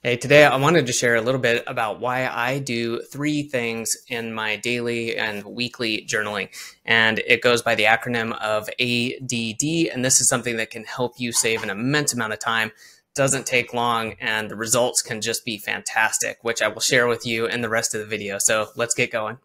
Hey, today I wanted to share a little bit about why I do three things in my daily and weekly journaling. And it goes by the acronym of ADD. And this is something that can help you save an immense amount of time. Doesn't take long, and the results can just be fantastic, which I will share with you in the rest of the video. So let's get going.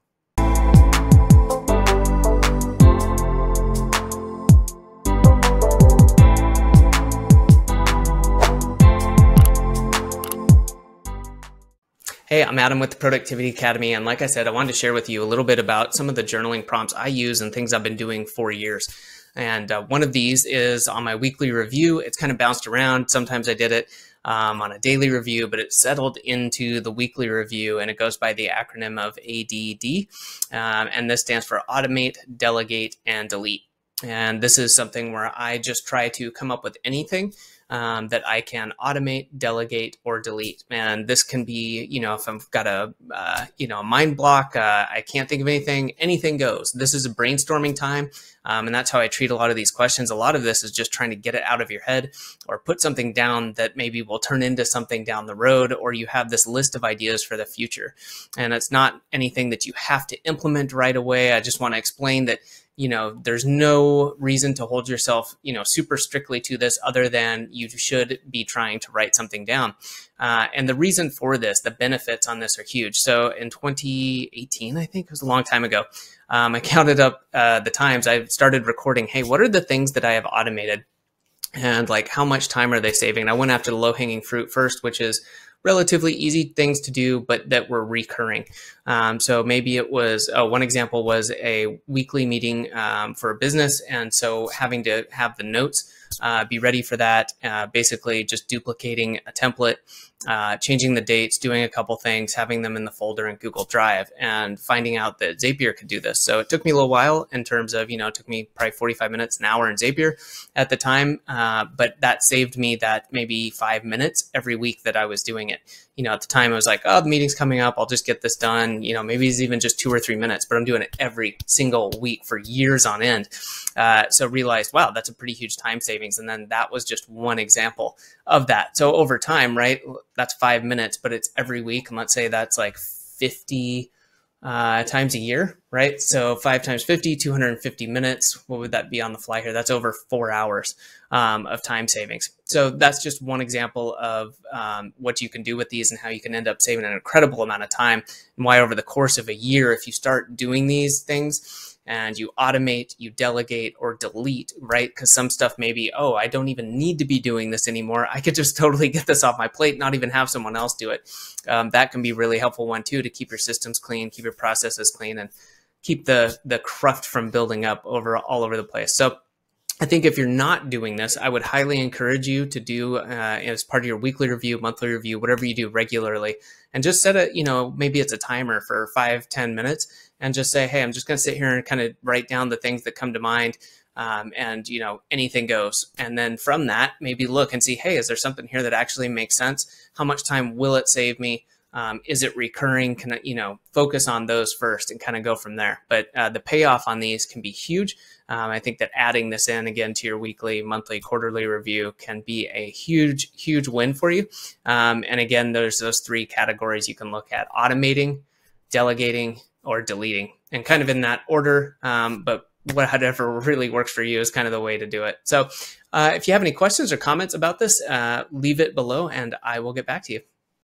Hey, I'm Adam with the Productivity Academy. And like I said, I wanted to share with you a little bit about some of the journaling prompts I use and things I've been doing for years. And uh, one of these is on my weekly review. It's kind of bounced around. Sometimes I did it um, on a daily review, but it settled into the weekly review and it goes by the acronym of ADD. Um, and this stands for Automate, Delegate, and Delete. And this is something where I just try to come up with anything um, that I can automate, delegate, or delete. And this can be, you know, if I've got a, uh, you know, a mind block, uh, I can't think of anything, anything goes. This is a brainstorming time. Um, and that's how I treat a lot of these questions. A lot of this is just trying to get it out of your head or put something down that maybe will turn into something down the road, or you have this list of ideas for the future. And it's not anything that you have to implement right away. I just want to explain that you know, there's no reason to hold yourself, you know, super strictly to this other than you should be trying to write something down. Uh, and the reason for this, the benefits on this are huge. So in 2018, I think it was a long time ago, um, I counted up uh, the times I started recording, hey, what are the things that I have automated? And like, how much time are they saving? And I went after the low hanging fruit first, which is relatively easy things to do, but that were recurring. Um, so maybe it was uh, one example was a weekly meeting um, for a business, and so having to have the notes uh, be ready for that. Uh, basically, just duplicating a template, uh, changing the dates, doing a couple things, having them in the folder in Google Drive, and finding out that Zapier could do this. So it took me a little while in terms of, you know, it took me probably 45 minutes, an hour in Zapier at the time, uh, but that saved me that maybe five minutes every week that I was doing it you know, at the time I was like, oh, the meeting's coming up. I'll just get this done. You know, maybe it's even just two or three minutes, but I'm doing it every single week for years on end. Uh, so realized, wow, that's a pretty huge time savings. And then that was just one example of that. So over time, right, that's five minutes, but it's every week. And let's say that's like 50 uh, times a year, right? So five times 50, 250 minutes. What would that be on the fly here? That's over four hours um, of time savings. So that's just one example of um, what you can do with these and how you can end up saving an incredible amount of time and why over the course of a year, if you start doing these things, and you automate, you delegate or delete, right? Because some stuff maybe, oh, I don't even need to be doing this anymore. I could just totally get this off my plate, not even have someone else do it. Um, that can be really helpful one too to keep your systems clean, keep your processes clean, and keep the the cruft from building up over all over the place. So I think if you're not doing this, I would highly encourage you to do uh, as part of your weekly review, monthly review, whatever you do regularly, and just set a, you know, maybe it's a timer for five, ten minutes, and just say, hey, I'm just going to sit here and kind of write down the things that come to mind, um, and you know, anything goes. And then from that, maybe look and see, hey, is there something here that actually makes sense? How much time will it save me? Um, is it recurring? Can I, you know, focus on those first and kind of go from there. But uh, the payoff on these can be huge. Um, I think that adding this in again to your weekly, monthly, quarterly review can be a huge, huge win for you. Um, and again, there's those three categories you can look at automating, delegating, or deleting, and kind of in that order. Um, but whatever really works for you is kind of the way to do it. So uh, if you have any questions or comments about this, uh, leave it below and I will get back to you.